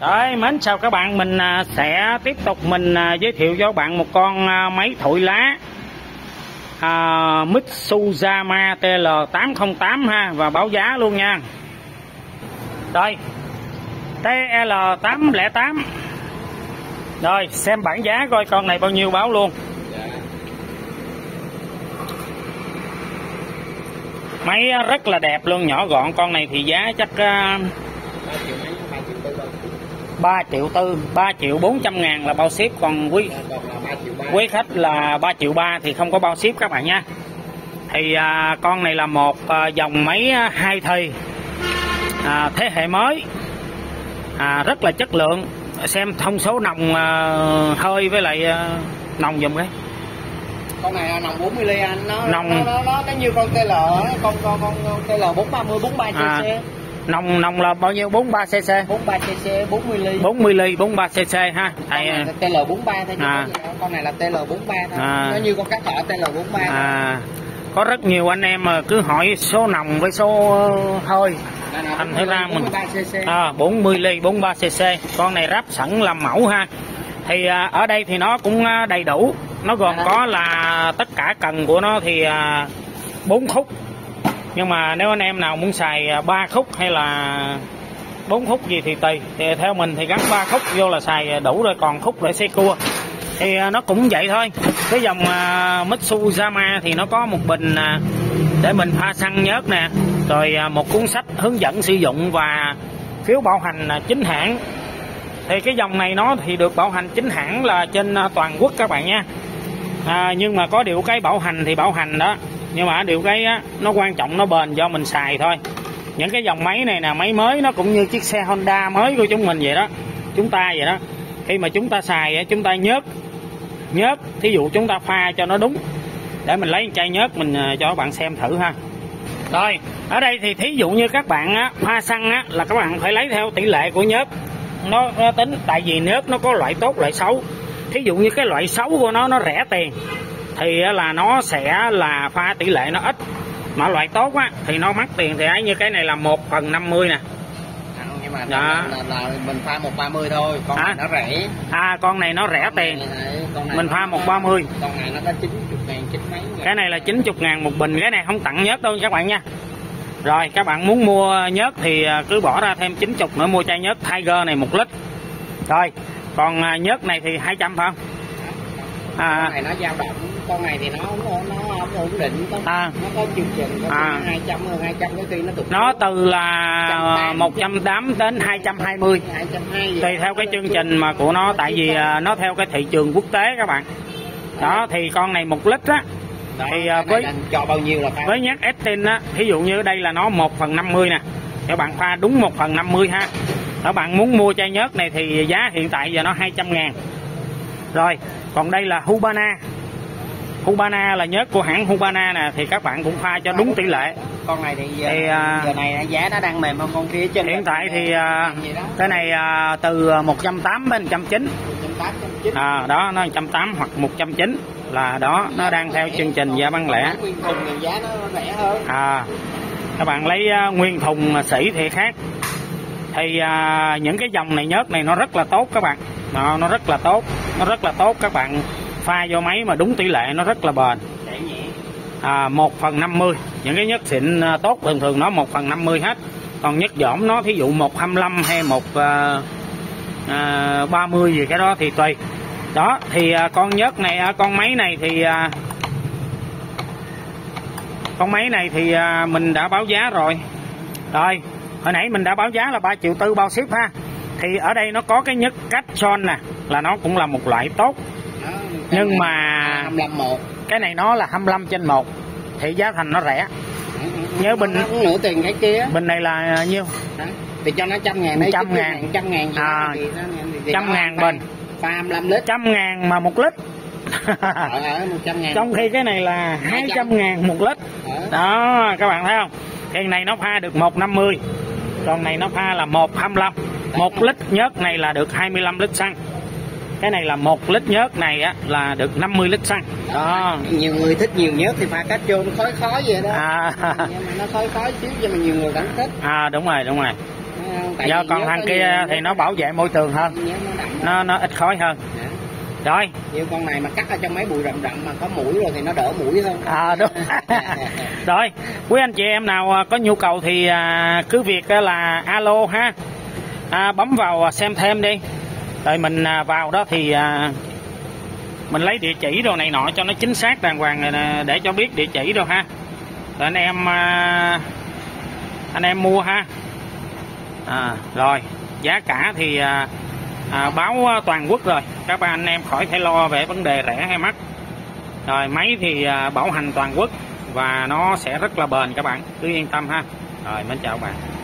Đấy, mến chào các bạn, mình à, sẽ tiếp tục mình à, giới thiệu cho các bạn một con à, máy thổi lá à, Mitsuzama TL808 ha và báo giá luôn nha. Đây. TL808. Rồi, xem bảng giá coi con này bao nhiêu báo luôn. Máy rất là đẹp luôn, nhỏ gọn con này thì giá chắc uh, 3 triệu tư 3 triệu 400 ngàn là bao ship còn quý quý khách là 3 triệu 3 thì không có bao ship các bạn nha thì à, con này là một à, dòng máy hai thì à, thế hệ mới à, rất là chất lượng xem thông số nồng à, hơi với lại à, nồng dùm cái con này là nòng 40 ly anh nó Nòng- nó nó, nó, nó như con TL con con con, con TL 430 43 cc À. nồng nồng là bao nhiêu? 43 cc. 43 cc 40 ly. 40 ly 43 cc ha. Con thầy này là TL 43 thôi À. con này là TL 43 thôi. À. nó như con cá thỏ TL 43 thôi. à. Có rất nhiều anh em mà cứ hỏi số nồng với số hơi thành thử ra mình 43 cc. À, 40 ly 43 cc. Con này ráp sẵn làm mẫu ha. Thì à, ở đây thì nó cũng à, đầy đủ. Nó gồm À. có là tất cả cần của nó thì à, 4 khúc nhưng mà nếu anh em nào muốn xài à, ba khúc hay là bốn khúc gì thì tùy. Thì theo mình thì gắn ba khúc vô là xài à, đủ rồi còn khúc để xe cua. Thì à, nó cũng vậy thôi. Cái dòng à, Mitsuzama thì nó có một bình để mình pha xăng nhớt nè rồi một cuốn sách hướng dẫn sử dụng và phiếu bảo hành chính hãng. Thì cái dòng này nó thì được bảo hành chính hãng là trên toàn quốc các bạn nha. À, nhưng mà có điều cái bảo hành thì bảo hành đó nhưng mà điều cái á, nó quan trọng nó bền do mình xài thôi. Những cái dòng máy này nè máy mới nó cũng như chiếc xe Honda mới của chúng mình vậy đó chúng ta vậy đó. Khi mà chúng ta xài á, chúng ta nhớt nhớt thí dụ chúng ta pha cho nó đúng. Để mình lấy chai nhớt mình à, cho các bạn xem thử ha. Rồi ở đây thì thí dụ như các bạn á, pha xăng á, là các bạn phải lấy theo tỷ lệ của nhớt. Nó, nó tính tại vì nhớt nó có loại tốt loại xấu. Thí dụ như cái loại xấu của nó nó rẻ tiền thì là nó sẽ là pha tỷ lệ nó ít. Mà loại tốt á thì nó mắc tiền thì ấy như cái này là một phần 50 nè. À, nhưng mà Dạ. là, là, là mình pha 130 thôi con Hả? này nó rẻ. À con này nó rẻ tiền. Đấy, con này Mình pha 130. con này nó có 90 ngàn chín mấy ngàn. cái này là 90 ngàn một bình. Cái này không tặng nhớt đâu các bạn nha. Rồi các bạn muốn mua nhớt thì à, cứ bỏ ra thêm 90 nữa mua chai nhớt Tiger này một lít. Rồi còn à, nhớt này thì 200 phải không? À, này nó dao động con này thì nó nó không ổn định có, À. nó có chương trình có À. 200 hơn 200 có khi nó tụt nó từ là 180 đến 220 220 tùy theo cái chương trình mà của nó tại vì à, nó theo cái thị trường quốc tế các bạn. Đó thì con này một lít á. Thì, à, với- cho bao nhiêu là pha với nhát Estin á thí dụ như đây là nó 1 phần 50 nè. Các bạn pha đúng 1 phần 50 ha. Các bạn muốn mua chai nhớt này thì giá hiện tại giờ nó 200 ngàn. Rồi còn đây là Hubana Hubana là nhớt của hãng Hubana nè thì các bạn cũng pha cho đúng tỷ lệ. Con này thì giờ, Thì, à, giờ này giá nó đang mềm hơn con kia trên hiện tại thì đó. cái này à, từ 180 đến 190 180 190 à, đó nó 180 hoặc 190 là đó nó đang theo chương trình giá bán lẻ. Nguyên thùng thì giá nó rẻ hơn. À các bạn lấy à, nguyên thùng sỉ thì khác. Thì à, những cái dòng này nhớt này nó rất là tốt các bạn. Nó, nó rất là tốt nó rất là tốt các bạn pha vô máy mà đúng tỷ lệ nó rất là bền. À, 1 phần 50 những cái nhất xịn à, tốt thường thường nó 1 phần 50 hết. Còn nhất dỏm nó thí dụ 125 hay 1 à, à, 30 gì cái đó thì tùy. Đó thì à, con nhớt này à, con máy này thì à, con máy này thì à, mình đã báo giá rồi. Rồi hồi nãy mình đã báo giá là 3 triệu tư bao ship ha. Thì ở đây nó có cái nhất cách son nè là nó cũng là một loại tốt Nhưng mà- 25 một. cái này nó là 25 trên 1 thì giá thành nó rẻ. Nhớ bình- cũng nửa tiền cái kia. bình này là nhiêu? Thì cho nó trăm ngàn đấy Trăm ngàn. trăm ngàn À, thì nó- thì trăm ngàn bình. pha 25 lít. Trăm ngàn mà một lít. Ở 100 ngàn. Trong khi cái này là 200 ngàn một lít. Ở. đó các bạn thấy không? Cái này nó pha được 150 còn này nó pha là 125 một lít nhớt này là được 25 lít xăng cái này là một lít nhớt này á là được 50 lít xăng. Đó. Nhiều người thích nhiều nhớt thì pha cá chôn khói khói vậy đó. À, nhưng mà nó khói khói xíu nhưng mà nhiều người vẫn thích. À đúng rồi đúng rồi. Tại do còn thằng kia nhiều- thì nó bảo vệ môi trường hơn. Nó nó nó ít khói hơn. Dạ. rồi. Như con này mà cắt ở trong mấy bụi rậm rậm mà có mũi rồi thì nó đỡ mũi hơn. À đúng. Rồi quý anh chị em nào à, có nhu cầu thì à, cứ việc á là alo ha. À, bấm vào à, xem thêm đi rồi mình à, vào đó thì à, mình lấy địa chỉ đồ này nọ cho nó chính xác đàng hoàng à, để cho biết địa chỉ đâu ha. Rồi anh em anh em mua ha. À, rồi giá cả thì à, à, báo toàn quốc rồi. Các bạn anh em khỏi phải lo về vấn đề rẻ hay mắc. Rồi máy thì à, bảo hành toàn quốc và nó sẽ rất là bền các bạn. Cứ yên tâm ha. Rồi mình chào các bạn.